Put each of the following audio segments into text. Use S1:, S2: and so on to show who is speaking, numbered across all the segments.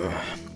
S1: Ugh.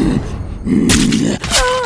S1: Ah!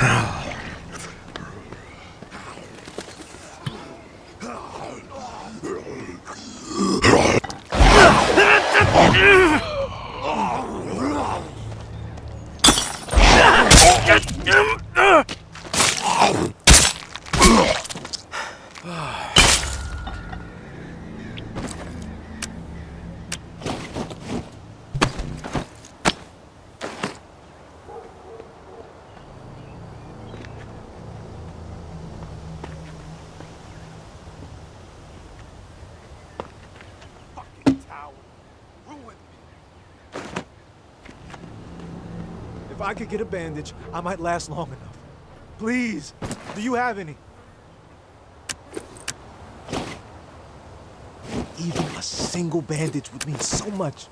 S1: I could get a bandage, I might last long enough. Please, do you have any? Even a single bandage would mean so much.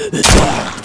S1: Ah!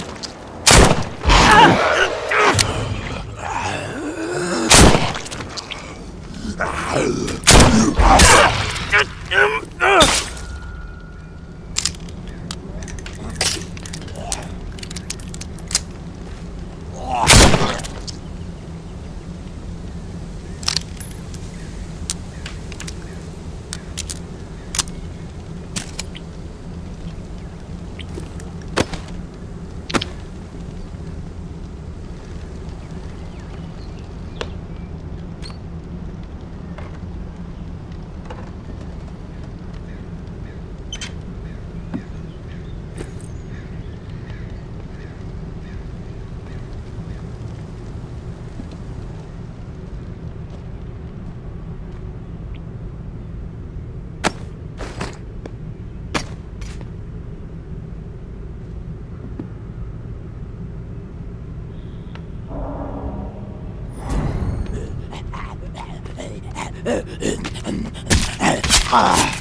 S1: Ah.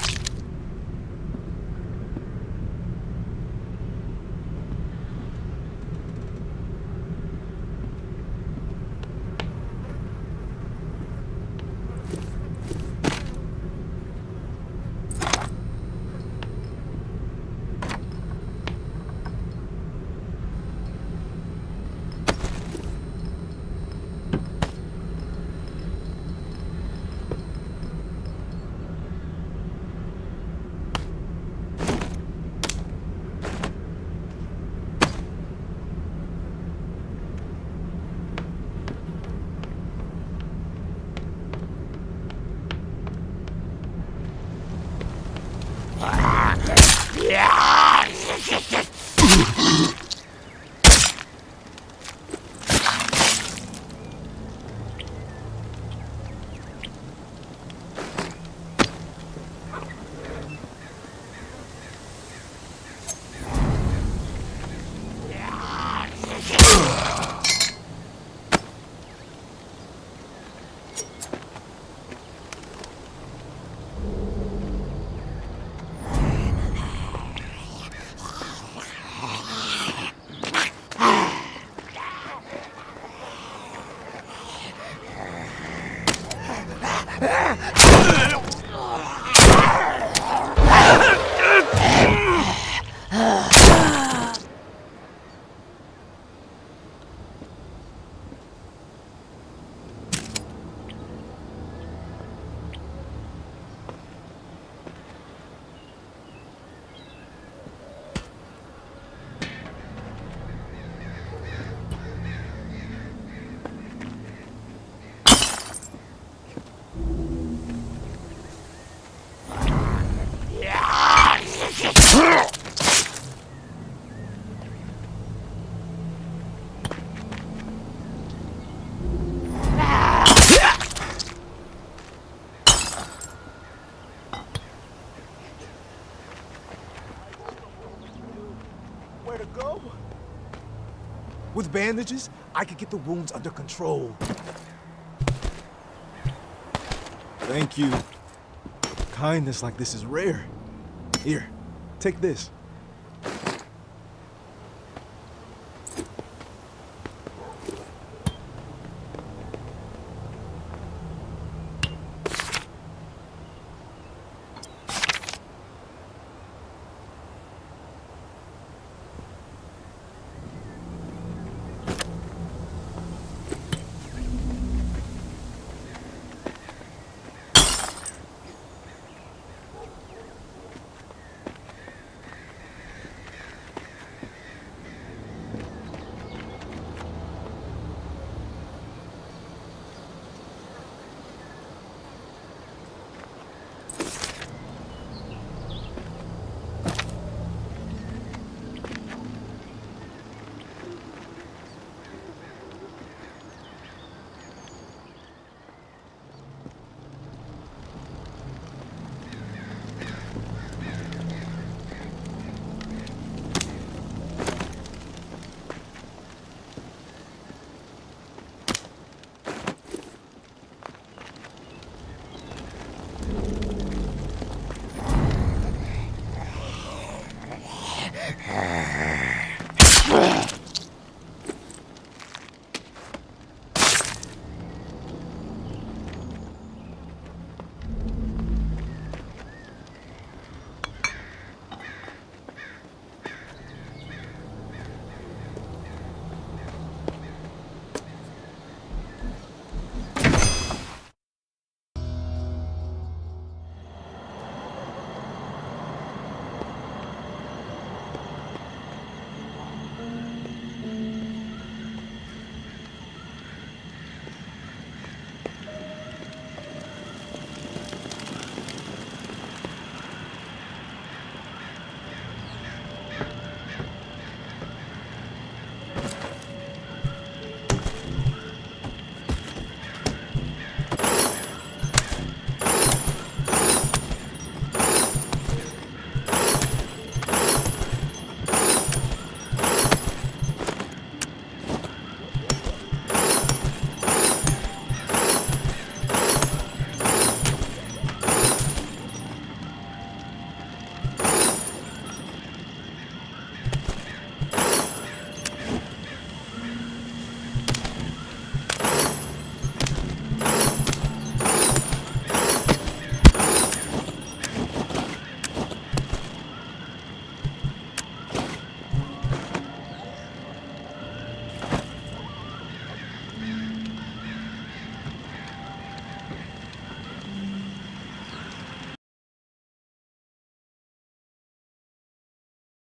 S1: Ah! go. With bandages, I could get the wounds under control. Thank you. Kindness like this is rare. Here, take this.